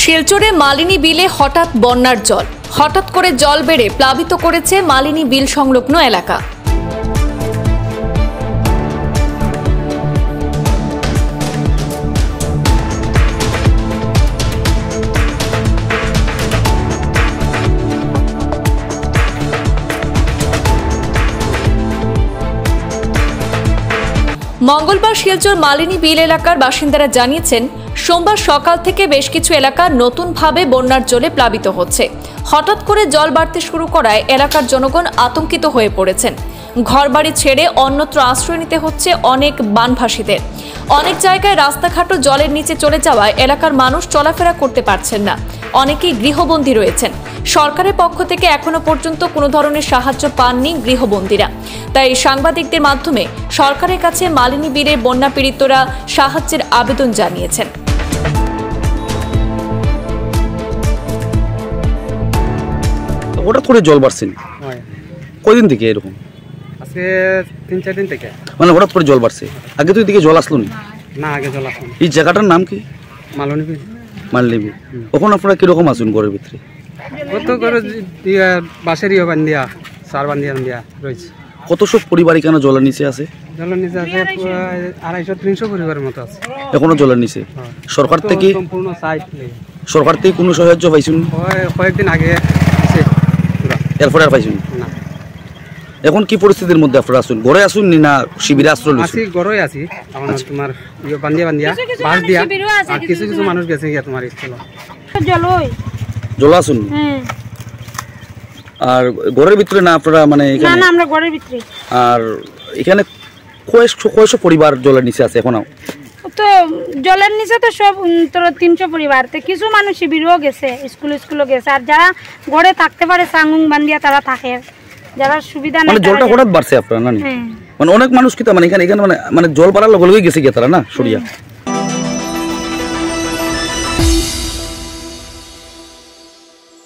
শিলচরে মালিনী বিলে হঠাৎ বন্যার জল। হঠাৎ করে জল বেড়ে প্লাবিত করেছে মালিনী বিল সংলগ্ন এলাকা। মঙ্গলবার শিলচর মালিনী বিল এলাকার বাসিন্দারা জানিয়েছেন, সোমবার সকাল থেকে বেশ কিছু এলাকা নতুনভাবে বন্যার জলে প্লাবিত হচ্ছে। হঠাৎ করে জল বাড়তে শুরু করায় এলাকার জনগণ আতঙ্কিত হয়ে পড়েছেন। ঘরবাড়ি ছেড়ে অন্যত্র আশ্রয় নিতে হচ্ছে অনেক বানভাসীদের। অনেক জায়গায় রাস্তাঘাটও জলের নিচে চলে যাওয়ায় এলাকার মানুষ চলাফেরা করতে পারছেন না। অনেকেই গৃহবন্দী রয়েছেন। সরকারের পক্ষ থেকে এখনও পর্যন্ত কোনো ধরনের সাহায্য পাননি গৃহবন্দীরা। তাই সাংবাদিকদের মাধ্যমে সরকারের কাছে মালিনী বীরের বন্যা পীড়িতরা সাহায্যের আবেদন জানিয়েছেন। হঠাৎ করে জল বাড়ছে হয়। কয়দিন থেকে এরকম? আজকে তিন চার দিন থেকে। মানে হঠাৎ করে জল বাড়ছে। আগে তো এদিকে জল আসলো নি? না আগে জল আসুন এই জায়গাটার নাম কি? মালনি মালদেবী ওখানে আপনারা কীরকম আছেন ঘরের ভিতরে? কত করে বাঁশের ইয়ে বান্ধিয়া সার বান্ধিয়া বান্ধিয়া রয়েছে। কত সব পরিবার এখানে জলের নিচে আছে? জলের নিচে আছে আড়াইশো তিনশো পরিবারের মতো আছে। এখনও জলের নিচে? সরকার তো থেকে সম্পূর্ণ সাইড সরকার থেকে কোনো সাহায্য পাইছেন? কয়েকদিন আগে এরপরে আর পাইছেন? এখন কি পরিস্থিতির মধ্যে আপনারা আসুন ঘরে আসুন নি না শিবিরে আশ্রয় আছি গড়ই আছি। আমার তোমার ইয়ে বান্ধিয়া বান্ধিয়া বাঁশ দিয়া আর কিছু কিছু মানুষ গেছে গিয়া তোমার স্কুল জলই। জল আসুন হ্যাঁ। আর ঘরের ভিতরে না আপনারা মানে না না আমরা ঘরের ভিতরে। আর এখানে কয়েকশো কয়েকশো পরিবার জলের নিচে আছে এখনও? তো জলের নিচে তো সব তোর তিনশো পরিবার। তো কিছু মানুষ শিবিরও গেছে স্কুল স্কুলও গেছে। আর যারা ঘরে থাকতে পারে সাঙ্গুং বান্ধিয়া তারা থাকে। যারা সুবিধা মানে জলটা হঠাৎ বাড়ছে আপনারা না হ্যাঁ। মানে অনেক মানুষ কি তা মানে এখানে এখানে মানে মানে জল বাড়ার লগে লগে গেছে গিয়ে তারা না সরিয়া?